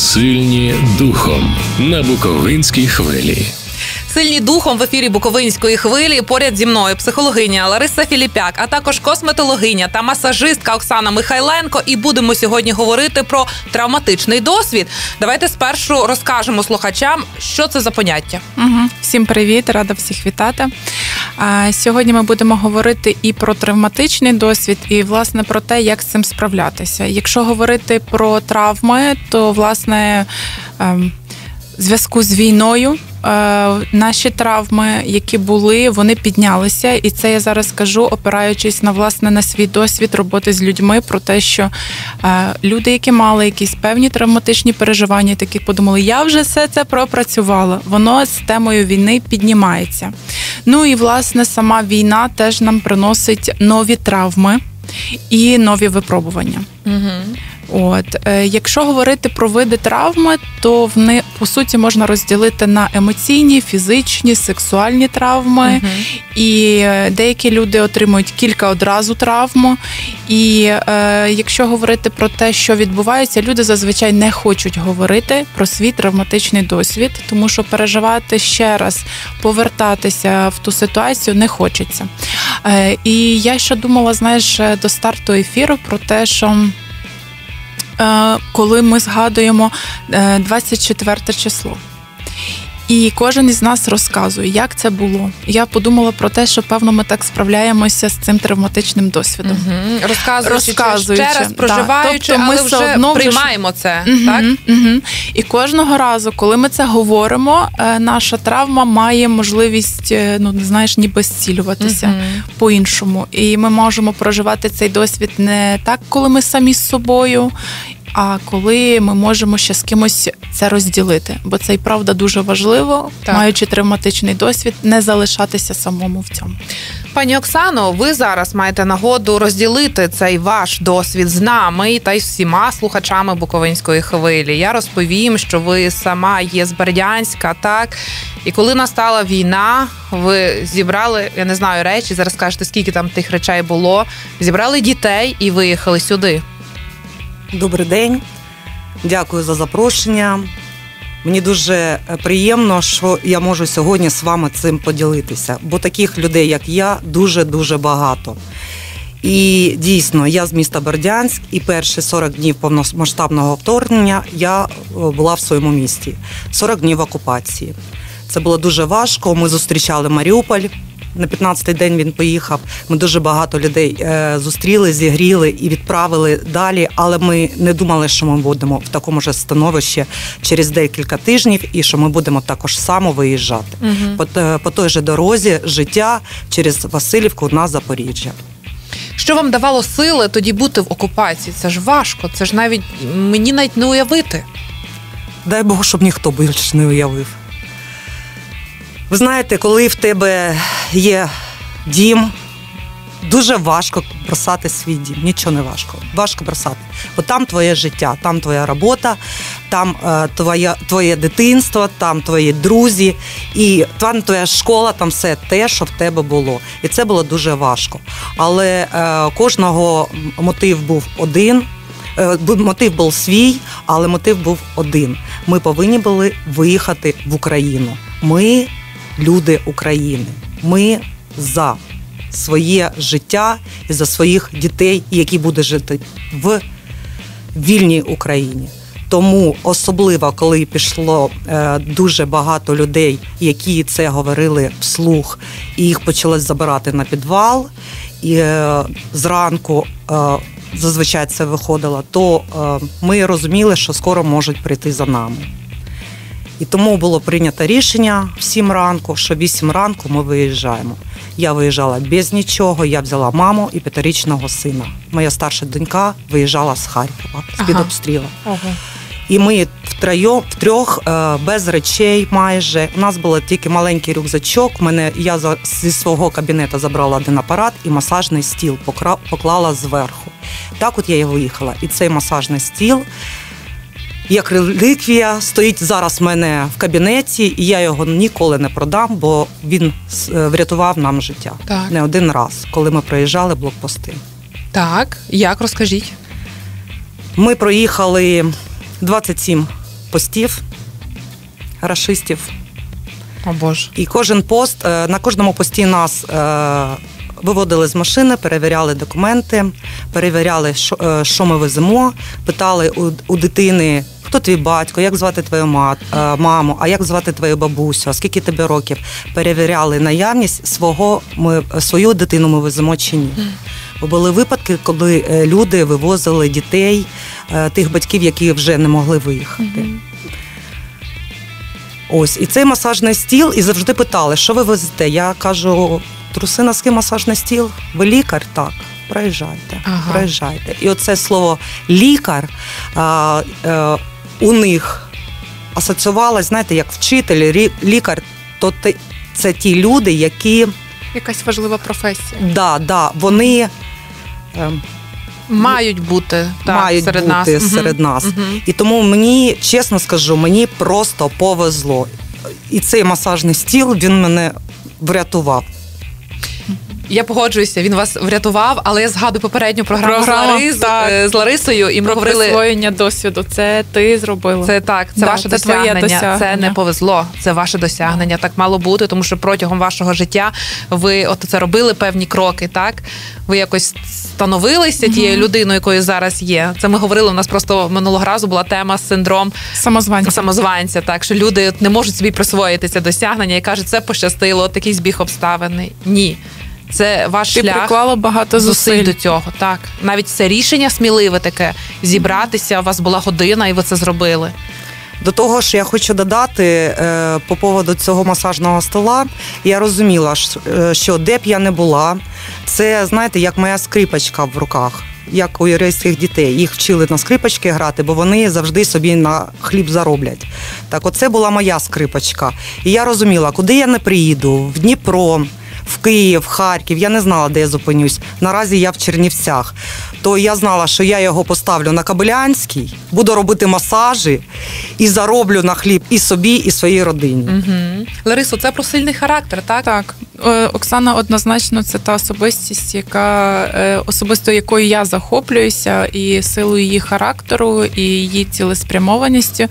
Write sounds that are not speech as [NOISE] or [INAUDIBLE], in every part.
Сильні духом на Буковинській хвилі. Сильні духом в ефірі Буковинської хвилі поряд зі мною психологиня Лариса Філіпяк, а також косметологиня та масажистка Оксана Михайленко. І будемо сьогодні говорити про травматичний досвід. Давайте спершу розкажемо слухачам, що це за поняття. Угу. Всім привіт, рада всіх вітати. А, Сьогодні ми будемо говорити і про травматичний досвід, і власне про те, як з цим справлятися. Якщо говорити про травми, то власне. Ем, зв'язку з війною наші травми, які були, вони піднялися, і це я зараз кажу, опираючись на власне на свій досвід роботи з людьми, про те, що е, люди, які мали якісь певні травматичні переживання, такі подумали, я вже все це пропрацювала. Воно з темою війни піднімається. Ну і власне сама війна теж нам приносить нові травми і нові випробування. Угу. От, е, якщо говорити про види травми, то вони по суті можна розділити на емоційні, фізичні, сексуальні травми, угу. і е, деякі люди отримують кілька одразу травм. І е, якщо говорити про те, що відбувається, люди зазвичай не хочуть говорити про свій травматичний досвід, тому що переживати ще раз, повертатися в ту ситуацію не хочеться. Е, І я ще думала, знаєш, до старту ефіру про те, що. Е, коли ми згадуємо 24 е, число. І кожен із нас розказує, як це було. Я подумала про те, що певно ми так справляємося з цим травматичним досвідом. Угу. Розказуючи, Розказуючи ще раз проживаючи, тобто ми але вже одно приймаємо це. Угу, так? Угу. І кожного разу, коли ми це говоримо, е, наша травма має можливість, ну не знаєш, ніби зцілюватися угу. по-іншому. І ми можемо проживати цей досвід не так, коли ми самі з собою а коли ми можемо ще з кимось це розділити, бо це і правда дуже важливо, так. маючи травматичний досвід, не залишатися самому в цьому. Пані Оксано, ви зараз маєте нагоду розділити цей ваш досвід з нами та й всіма слухачами Буковинської хвилі. Я розповім, що ви сама є з Бердянська, так і коли настала війна, ви зібрали, я не знаю речі. Зараз кажете, скільки там тих речей було. Зібрали дітей і виїхали сюди. Добрий день, дякую за запрошення. Мені дуже е, приємно, що я можу сьогодні з вами цим поділитися, бо таких людей, як я, дуже дуже багато. І дійсно, я з міста Бердянськ, і перші 40 днів повномасштабного вторгнення я е, була в своєму місті. 40 днів окупації. Це було дуже важко. Ми зустрічали Маріуполь. На 15-й день він поїхав. Ми дуже багато людей е, зустріли, зігріли і відправили далі. Але ми не думали, що ми будемо в такому ж становищі через декілька тижнів, і що ми будемо також само виїжджати угу. по, е, по той же дорозі життя через Васильівку на Запоріжжя. Що вам давало сили тоді бути в окупації? Це ж важко, це ж навіть мені навіть не уявити. Дай Бог, щоб ніхто більше не уявив. Ви знаєте, коли в тебе є дім, дуже важко бросати свій дім. Нічого не важко. Важко бросати. Бо там твоє життя, там твоя робота, там е, твоє, твоє дитинство, там твої друзі, і там твоя школа, там все те, що в тебе було. І це було дуже важко. Але е, кожного мотив був один. Е, мотив був свій, але мотив був один. Ми повинні були виїхати в Україну. Ми люди України. Ми за своє життя і за своїх дітей, які будуть жити в вільній Україні. Тому особливо, коли пішло е, дуже багато людей, які це говорили вслух, і їх почали забирати на підвал, і е, зранку е, зазвичай це виходило, то ми розуміли, що скоро можуть прийти за нами. І тому було прийнято рішення в 7 ранку, що 8 ранку ми виїжджаємо. Я виїжджала без нічого. Я взяла маму і п'ятирічного сина. Моя старша донька виїжджала з Харкова з під обстрілу. Ага. І ми втрьох, втрьох е, без речей майже. У нас був тільки маленький рюкзачок. Мене я зі свого кабінету забрала один апарат і масажний стіл поклала зверху. Так, от я і виїхала. І цей масажний стіл як реліквія стоїть зараз в мене в кабінеті, і я його ніколи не продам, бо він е, врятував нам життя так. не один раз, коли ми проїжджали блокпости. Так, як розкажіть? Ми проїхали 27 постів рашистів. О Боже. І кожен пост е, на кожному пості нас е, виводили з машини, перевіряли документи, перевіряли, що, ми веземо, питали у дитини. Хто твій батько, як звати твою мат, е, маму, а як звати твою бабусю, а скільки тобі років? Перевіряли наявність свого ми свою дитину ми веземо чи ні. Бо були випадки, коли е, люди вивозили дітей, е, тих батьків, які вже не могли виїхати. Ось, і цей масажний стіл, і завжди питали, що ви везете? Я кажу, труси носки, масажний стіл. Ви лікар? Так. Проїжджайте, Ага. проїжджайте. І оце слово лікар а, у них асоціювалось, знаєте, як вчитель, лікар, то це ті люди, які Якась важлива професія. да, да, вони ем, Мають бути так, мають серед бути нас. Серед нас. Мгм. І тому мені, чесно скажу, мені просто повезло. І цей масажний стіл він мене врятував. Я погоджуюся, він вас врятував, але я згадую попередню програму, Програму, з, Ларис, так. е, з Ларисою, і ми Про говорили. присвоєння досвіду. Це ти зробила. Це так, це Да, ваше це твоє досягнення. Це не повезло. Це ваше досягнення. Так мало бути, тому що протягом вашого життя ви от це робили певні кроки. Так ви якось становилися тією людиною, якою зараз є. Це ми говорили. У нас просто минулого разу була тема синдром Самозванці. самозванця. Так що люди не можуть собі присвоїти це досягнення і кажуть, це пощастило, от такий збіг обставин. Ні. Це ваш Ти шлях приклала багато зусиль зусиль. до цього. Так, навіть це рішення сміливе таке зібратися. У вас була година, і ви це зробили. До того ж, я хочу додати е, по поводу цього масажного стола. Я розуміла, е, що де б я не була, це знаєте, як моя скрипочка в руках. Як у єврейських дітей їх вчили на скрипочки грати, бо вони завжди собі на хліб зароблять. Так, оце була моя скрипочка. І я розуміла, куди я не приїду, в Дніпро, в Київ, в Харків. Я не знала, де я зупинюсь. Наразі я в Чернівцях. То я знала, що я його поставлю на Кабелянський, буду робити масажі і зароблю на хліб і собі, і своїй родині. Угу. Ларисо, це про сильний характер, так? Так, Е, Оксана однозначно це та особистість, яка е, особисто якою я захоплююся, і силою її характеру, і її цілеспрямованістю.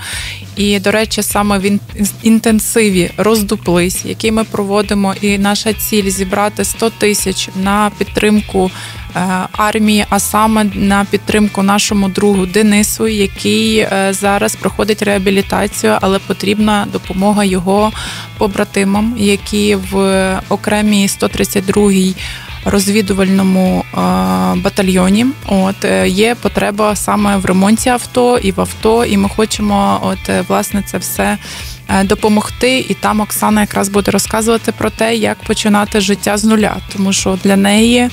І, до речі, саме в ін- інтенсиві роздуплись, який ми проводимо, і наша ціль зібрати 100 тисяч на підтримку е, армії, а саме на підтримку нашому другу Денису, який е, зараз проходить реабілітацію, але потрібна допомога його побратимам, які в окремій 132-й розвідувальному батальйоні. От е, є потреба саме в ремонті авто і в авто, і ми хочемо, от е, власне, це все. е, Допомогти, і там Оксана якраз буде розказувати про те, як починати життя з нуля, тому що для неї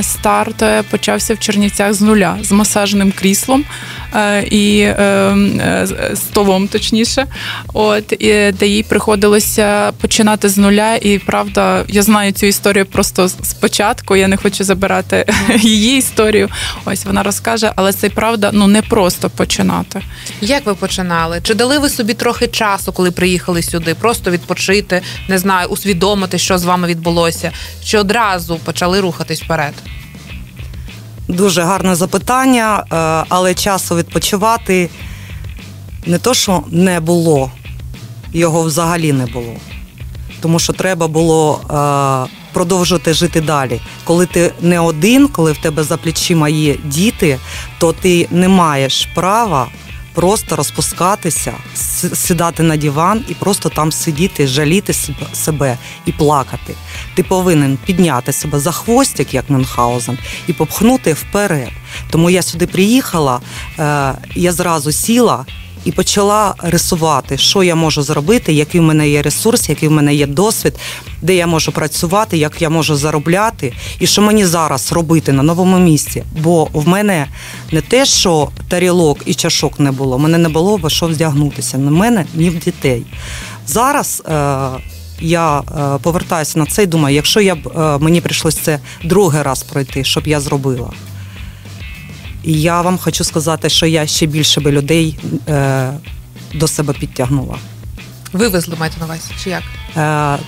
старт почався в Чернівцях з нуля з масажним кріслом і е, е, столом, точніше. От і, де їй приходилося починати з нуля. І правда, я знаю цю історію просто спочатку. Я не хочу забирати [LAUGHS] її історію. Ось вона розкаже, але це правда ну не просто починати. Як ви починали? Чи дали ви собі трохи часу, коли приїхали сюди? Просто відпочити, не знаю, усвідомити, що з вами відбулося? Чи одразу почали рухатись вперед? Дуже гарне запитання, е, але часу відпочивати не то, що не було, його взагалі не було. Тому що треба було е, продовжувати жити далі. Коли ти не один, коли в тебе за плечима є діти, то ти не маєш права просто розпускатися, сідати на диван і просто там сидіти, жаліти себе- і плакати. Ти повинен підняти себе за хвостик, як Мюнхгаузен, і попхнути вперед. Тому я сюди приїхала, е, я зразу сіла і почала рисувати, що я можу зробити, який в мене є ресурс, який в мене є досвід, де я можу працювати, як я можу заробляти, і що мені зараз робити на новому місці. Бо в мене не те, що тарілок і чашок не було, мене не було во що вдягнутися. Ні в мене, ні в дітей. Зараз. Е- я е, повертаюся на це і думаю, якщо я б е, мені прийшлось це другий раз пройти, щоб я зробила. І я вам хочу сказати, що я ще більше би людей е, до себе підтягнула. Вивезли маєте на увазі? Чи як? Е,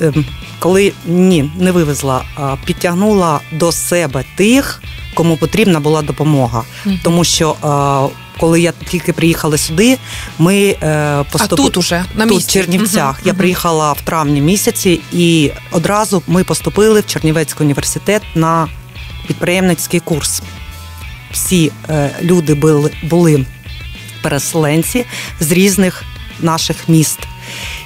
ем, коли ні, не вивезла, а підтягнула до себе тих, кому потрібна була допомога. Мгм. Тому що е, коли я тільки приїхала сюди, ми е, А поступили тут уже на тут, в Чернівцях. Мгм. Я приїхала в травні місяці, і одразу ми поступили в Чернівецький університет на підприємницький курс. Всі е, люди були, були переселенці з різних наших міст.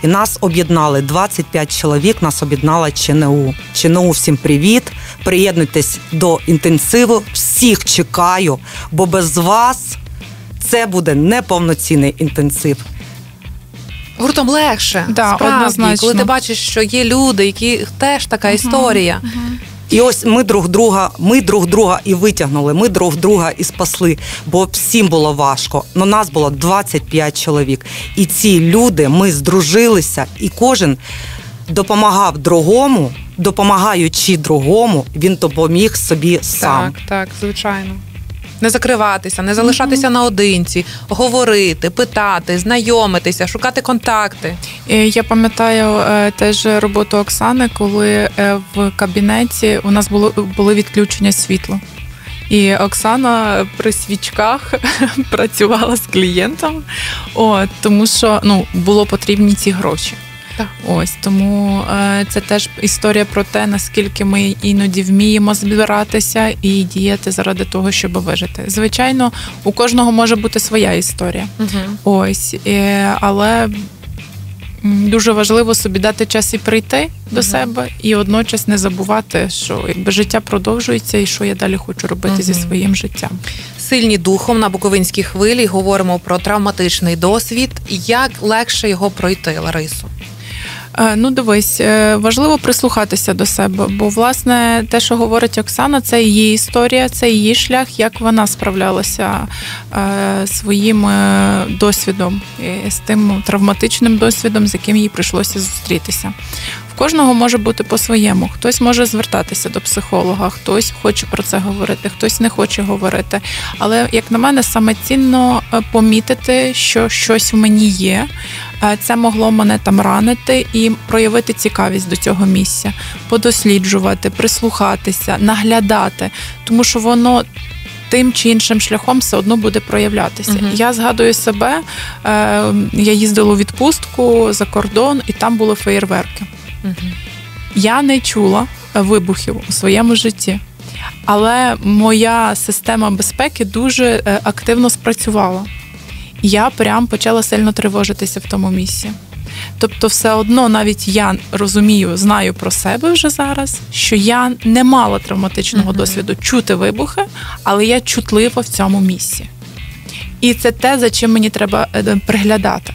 І нас об'єднали 25 чоловік, нас об'єднала ЧНУ. ЧНУ, всім привіт! Приєднуйтесь до інтенсиву. Всіх чекаю, бо без вас це буде неповноцінний інтенсив. Гуртом легше. Да, справді, однозначно. коли ти бачиш, що є люди, які теж така історія. І ось ми друг друга, ми друг друга і витягнули, ми друг друга і спасли, бо всім було важко. Но нас було 25 чоловік. І ці люди, ми здружилися, і кожен допомагав другому, допомагаючи другому, він допоміг собі сам. Так, так, звичайно. Не закриватися, не залишатися наодинці, говорити, питати, знайомитися, шукати контакти. І Я пам'ятаю е, теж роботу Оксани, коли е, в кабінеті у нас було були відключення світла. І Оксана при свічках [LAUGHS] працювала з клієнтом, от, тому що ну, було потрібні ці гроші. Так. Ось тому е, це теж історія про те, наскільки ми іноді вміємо збиратися і діяти заради того, щоб вижити. Звичайно, у кожного може бути своя історія. Угу. Ось, е, але дуже важливо собі дати час і прийти до Мгм. себе, і одночас не забувати, що якби життя продовжується, і що я далі хочу робити зі своїм життям. Сильні духом на Буковинській хвилі говоримо про травматичний досвід. Як легше його пройти, Ларису? Е, Ну, дивись, е, важливо прислухатися до себе, бо власне те, що говорить Оксана, це її історія, це її шлях, як вона справлялася е, своїм досвідом, з тим травматичним досвідом, з яким їй прийшлося зустрітися. В кожного може бути по-своєму. Хтось може звертатися до психолога, хтось хоче про це говорити, хтось не хоче говорити. Але як на мене, саме цінно помітити, що щось в мені є. Е, Це могло мене там ранити і проявити цікавість до цього місця, подосліджувати, прислухатися, наглядати, тому що воно. Тим чи іншим шляхом все одно буде проявлятися. Мгм. Я згадую себе, е, я їздила у відпустку за кордон, і там були феєрверки. Я не чула вибухів у своєму житті, але моя система безпеки дуже е, активно спрацювала. Я прям почала сильно тривожитися в тому місці. Тобто, все одно, навіть я розумію, знаю про себе вже зараз, що я не мала травматичного Мгм. досвіду чути вибухи, але я чутлива в цьому місці. І це те, за чим мені треба е, приглядати.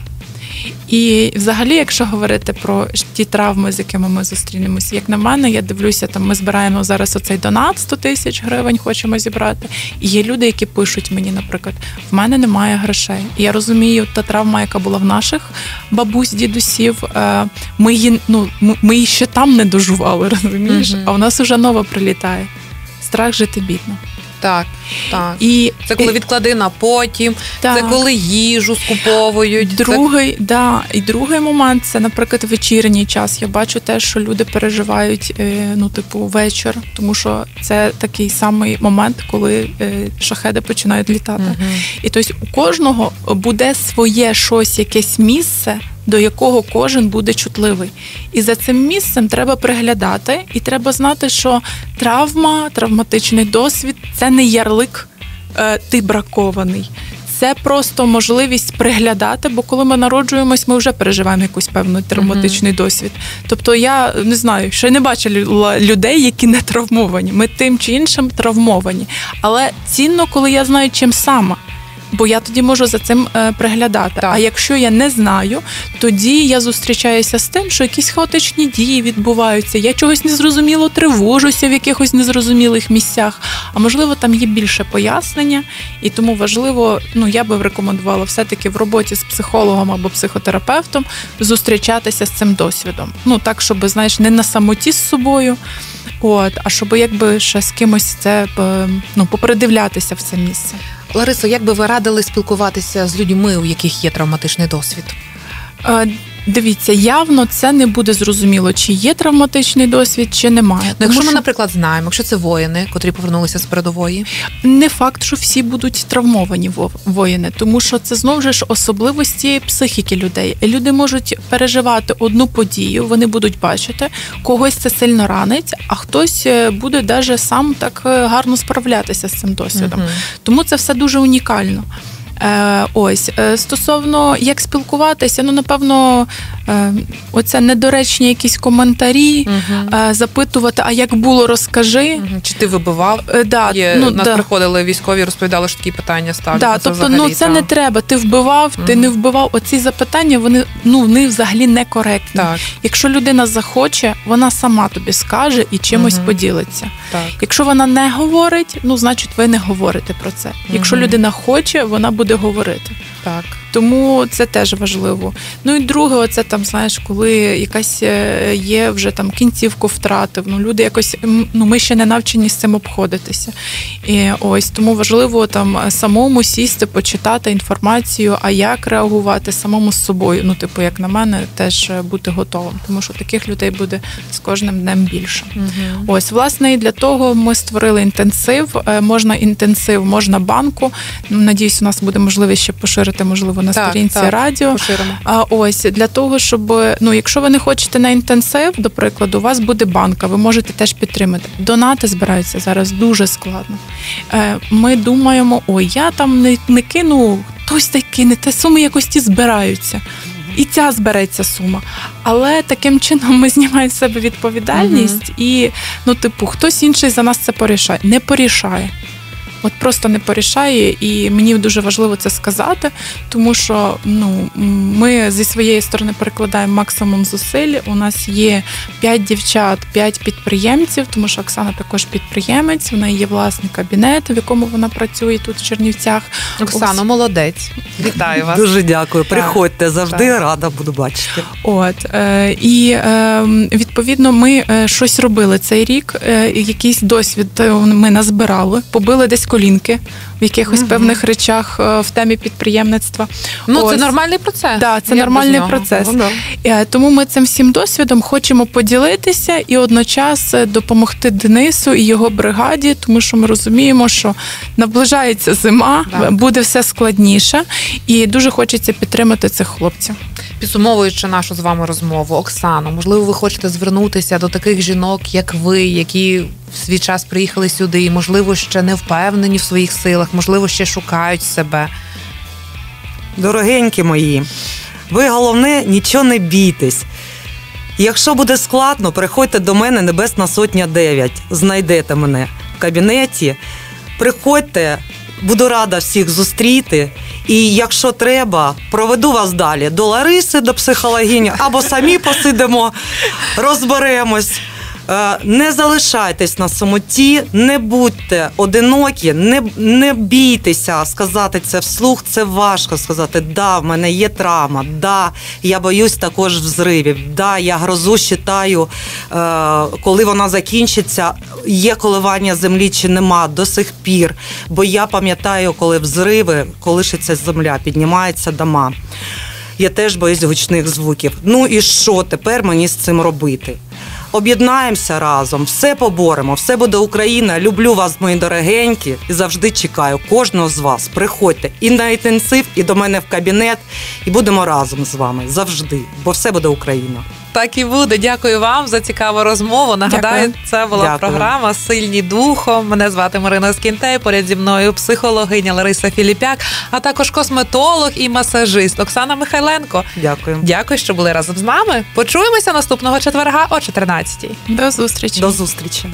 І взагалі, якщо говорити про ті травми, з якими ми зустрінемося, як на мене, я дивлюся, там ми збираємо зараз оцей донат 100 тисяч гривень, хочемо зібрати. І є люди, які пишуть мені, наприклад, в мене немає грошей. І я розумію, та травма, яка була в наших бабусь, дідусів, е, ми її ну ми- її ще там не дожували, [LAUGHS] розумієш? Мгм. А в нас уже нова прилітає. Страх жити бідно. Так, так. І Це коли відклади на потім, це коли їжу скуповують. це- Другий, да, і другий момент це, наприклад, вечірній час. Я бачу те, що люди переживають е, ну, типу, вечір, тому що це такий самий момент, коли е, шахеди починають літати. Мгм. І тобто у кожного буде своє щось, якесь місце, до якого кожен буде чутливий. І за цим місцем треба приглядати, і треба знати, що травма, травматичний досвід це не ярлик е, ти бракований. Це просто можливість приглядати, бо коли ми народжуємось, ми вже переживаємо якийсь певний травматичний досвід. Тобто я не знаю, ще не бачила людей, які не травмовані. Ми тим чи іншим травмовані. Але цінно, коли я знаю, чим саме. Бо я тоді можу за цим е, приглядати. Так. А якщо я не знаю, тоді я зустрічаюся з тим, що якісь хаотичні дії відбуваються. Я чогось незрозуміло тривожуся в якихось незрозумілих місцях. А можливо, там є більше пояснення, і тому важливо, ну я би рекомендувала все-таки в роботі з психологом або психотерапевтом зустрічатися з цим досвідом. Ну так, щоб знаєш, не на самоті з собою. От, а щоб якби ще з кимось це е, ну, попередивлятися в це місце. Ларисо, як би ви радили спілкуватися з людьми, у яких є травматичний досвід? Дивіться, явно це не буде зрозуміло, чи є травматичний досвід, чи немає. Ну, Тому якщо ми, що наприклад, знаємо, якщо це воїни, котрі повернулися з передової, не факт, що всі будуть травмовані воїни, тому що це знову ж особливості психіки людей. Люди можуть переживати одну подію, вони будуть бачити, когось це сильно ранить, а хтось е, буде даже сам так е, гарно справлятися з цим досвідом. Мгм. Тому це все дуже унікально. Е, ось е, стосовно як спілкуватися, ну напевно, е, оце недоречні якісь коментарі, Мгм. е, запитувати, а як було, розкажи. Мгм. чи ти вибивав? Е, да, Є, ну, нас да. приходили військові, розповідали, що такі питання ставлять. Да, Ну, тобто, взагалі, ну це та. не треба. Ти вбивав, ти Мгм. не вбивав. Оці запитання вони ну вони взагалі некоректні. Так, Якщо людина захоче, вона сама тобі скаже і чимось поділиться. так. Якщо вона не говорить, ну значить ви не говорите про це. Якщо людина хоче, вона буде говорити. Так. Тому це теж важливо. Ну і друге, оце там, знаєш, коли якась е, є вже там кінцівку втратив. Ну люди якось ну ми ще не навчені з цим обходитися. І ось тому важливо там самому сісти, почитати інформацію, а як реагувати самому з собою. Ну, типу, як на мене, теж бути готовим, тому що таких людей буде з кожним днем більше. Мгм. Ось, власне, і для того ми створили інтенсив. Е, Можна інтенсив, можна банку. Надіюсь, у нас буде можливість ще поширити, можливо, на Так, сторінці так. радіо. Поширимо. А ось для того, щоб ну, якщо ви не хочете на інтенсив, до прикладу, у вас буде банка, ви можете теж підтримати. Донати збираються зараз дуже складно. Е, Ми думаємо, ой, я там не, не кину, хтось так кине, та суми якось ті збираються. І ця збереться сума. Але таким чином ми знімаємо з себе відповідальність, і ну, типу, хтось інший за нас це порішає. Не порішає. От просто не порішає, і мені дуже важливо це сказати, тому що ну ми зі своєї сторони перекладаємо максимум зусиль. У нас є 5 дівчат, 5 підприємців, тому що Оксана також підприємець. Вона є власник кабінету, в якому вона працює тут в Чернівцях. Оксано, молодець. Вітаю вас. Дуже дякую. Приходьте завжди Так. рада буду бачити. От е, і е, відповідно ми е, щось робили цей рік. Е, якийсь досвід ми назбирали, побили десь колінки в якихось Мгм. певних речах е, в темі підприємництва. Ну, це нормальний процес. Да, це без нормальний процес. Ну, да. Е, Тому ми цим всім досвідом хочемо поділитися і одночас е, допомогти Денису і його бригаді, тому що ми розуміємо, що наближається зима, Так. буде все складніше, і дуже хочеться підтримати цих хлопців. Підсумовуючи нашу з вами розмову, Оксано, можливо, ви хочете звернутися до таких жінок, як ви, які в свій час приїхали сюди, і, можливо, ще не впевнені в своїх силах, можливо, ще шукають себе. Дорогенькі мої, ви головне нічого не бійтесь. Якщо буде складно, приходьте до мене Небесна Сотня 9. Знайдете мене в кабінеті. Приходьте, буду рада всіх зустріти. І якщо треба, проведу вас далі до Лариси, до психологині, або самі посидимо, розберемось. Е, Не залишайтесь на самоті, не будьте одинокі, не, не бійтеся сказати це вслух. Це важко сказати. Да, в мене є травма, да, я боюсь також взривів. Да, я грозу считаю, е, коли вона закінчиться, є коливання землі чи нема до сих пір. Бо я пам'ятаю, коли взриви, колишиться земля, піднімаються дома. Я теж боюсь гучних звуків. Ну і що тепер мені з цим робити? Об'єднаємося разом, все поборемо, все буде Україна. Люблю вас, мої дорогенькі, і завжди чекаю кожного з вас. Приходьте і на інтенсив, і до мене в кабінет, і будемо разом з вами завжди, бо все буде Україна. Так і буде. Дякую вам за цікаву розмову. Нагадаю, Дякую. це була Дякую. програма Сильні духом. Мене звати Марина Скінтей. Поряд зі мною психологиня Лариса Філіпяк, а також косметолог і масажист Оксана Михайленко. Дякую. Дякую, що були разом з нами. Почуємося наступного четверга о 14 До зустрічі. До зустрічі.